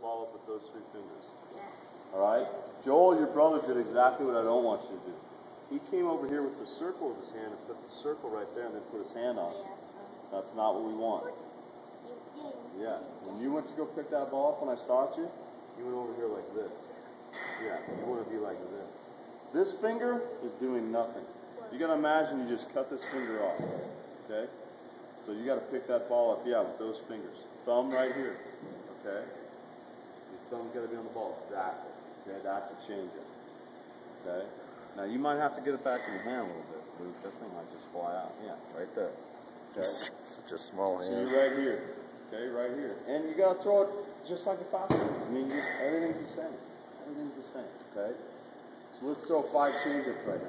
ball up with those three fingers. All right? Joel, your brother, did exactly what I don't want you to do. He came over here with the circle of his hand and put the circle right there and then put his hand on it. That's not what we want. Yeah. When you went to go pick that ball up when I stopped you, you went over here like this. Yeah. You want to be like this. This finger is doing nothing. You got to imagine you just cut this finger off. Okay? So you got to pick that ball up, yeah, with those fingers. Thumb right here. Okay? Thumb's got to be on the ball. Exactly. Okay? That's a changeup. Okay? Now you might have to get it back in your hand a little bit, Luke. That thing might just fly out. Yeah, right there. Okay? Such a small hand. you're right here. Okay, right here. And you gotta throw it just like a fastball. I mean, just everything's the same. Everything's the same. Okay. So let's throw five changeups right now.